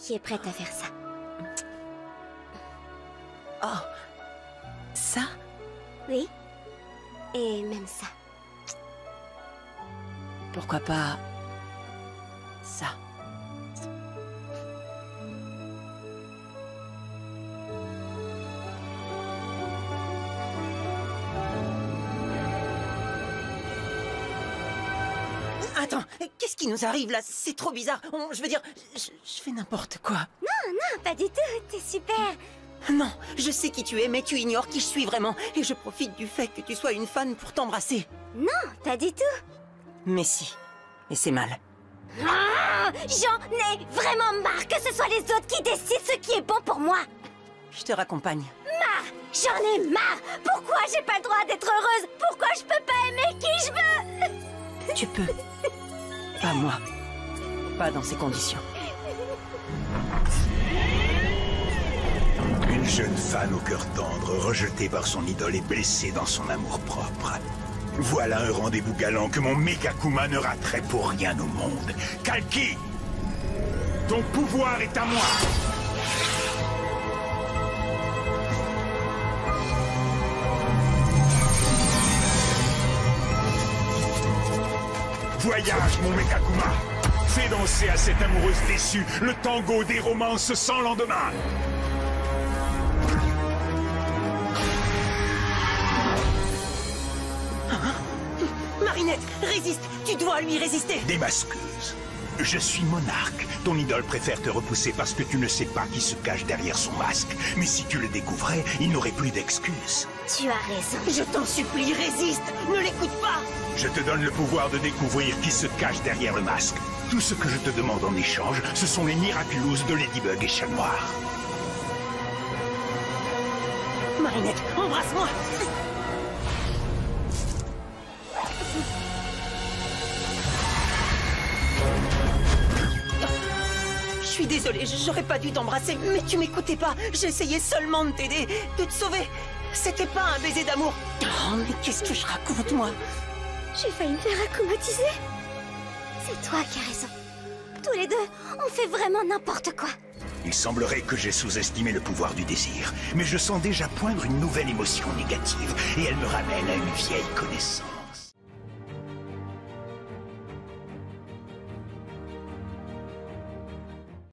qui est prête à faire ça. Oh. Ça? Oui. Et même ça. Pourquoi pas... ça? Attends, qu'est-ce qui nous arrive là? C'est trop bizarre. On- je veux dire, je, je fais n'importe quoi. Non, non, pas du tout. T'es super. Non, je sais qui tu es, mais tu ignores qui je suis vraiment. Et je profite du fait que tu sois une fan pour t'embrasser. Non, pas du tout. Mais si. Et c'est mal. Ah, J'en ai vraiment marre que ce soit les autres qui décident ce qui est bon pour moi. Je te raccompagne. Marre J'en ai marre Pourquoi j'ai pas le droit d'être heureuse? Pourquoi je peux pas aimer qui je veux? Tu peux. Pas moi. Pas dans ces conditions. Une jeune fan au cœur tendre, rejetée par son idole et blessée dans son amour-propre. Voilà un rendez-vous galant que mon Megakuma ne raterait pour rien au monde. Kalki Ton pouvoir est à moi Voyage, mon Megakuma Fais danser à cette amoureuse déçue le tango des romances sans lendemain Marinette, résiste Tu dois lui résister Des masqueuses. Je suis monarque. Ton idole préfère te repousser parce que tu ne sais pas qui se cache derrière son masque. Mais si tu le découvrais, il n'aurait plus d'excuses. Tu as raison. Je t'en supplie, résiste Ne l'écoute pas Je te donne le pouvoir de découvrir qui se cache derrière le masque. Tout ce que je te demande en échange, ce sont les miraculous de Ladybug et Chat Noir. Marinette, embrasse-moi Je suis désolée, j'aurais pas dû t'embrasser, mais tu m'écoutais pas. J'essayais seulement de t'aider, de te sauver. C'était pas un baiser d'amour. Oh, mais qu'est-ce que je raconte, moi? J'ai failli me faire accomatiser. C'est toi qui as raison. Tous les deux, on fait vraiment n'importe quoi. Il semblerait que j'ai sous-estimé le pouvoir du désir, mais je sens déjà poindre une nouvelle émotion négative, et elle me ramène à une vieille connaissance.